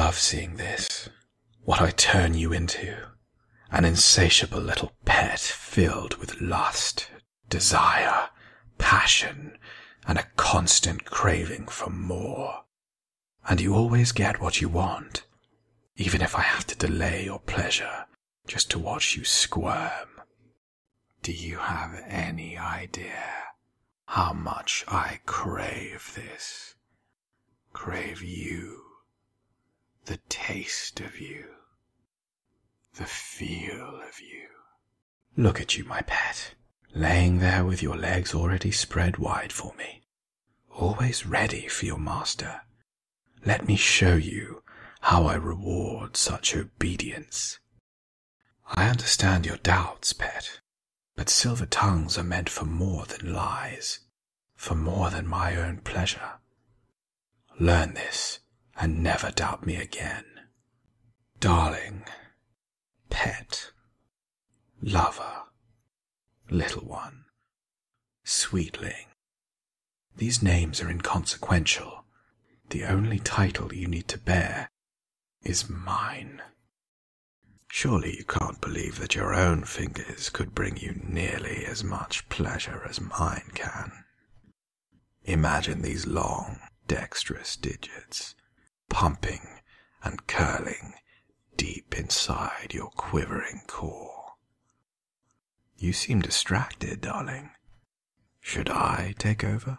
love seeing this. What I turn you into. An insatiable little pet filled with lust, desire, passion, and a constant craving for more. And you always get what you want, even if I have to delay your pleasure just to watch you squirm. Do you have any idea how much I crave this? Crave you, taste of you, the feel of you. Look at you, my pet, laying there with your legs already spread wide for me, always ready for your master. Let me show you how I reward such obedience. I understand your doubts, pet, but silver tongues are meant for more than lies, for more than my own pleasure. Learn this and never doubt me again. Darling, pet, lover, little one, sweetling. These names are inconsequential. The only title you need to bear is mine. Surely you can't believe that your own fingers could bring you nearly as much pleasure as mine can. Imagine these long, dexterous digits pumping and curling inside your quivering core. You seem distracted, darling. Should I take over?